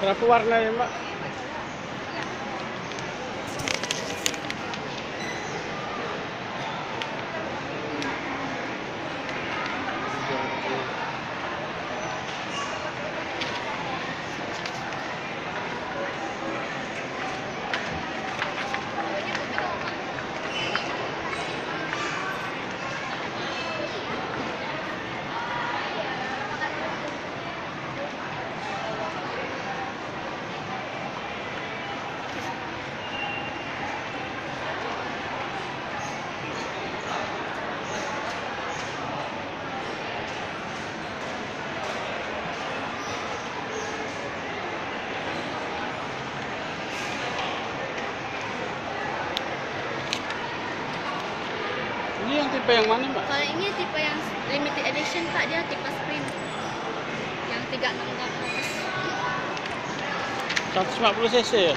Berapa warna ya mbak? Ini yang tipe yang mana mbak? Kalau ini tipe yang limited edition Kak, dia tipe screen. Yang 36 ke atas. 150 cc ya?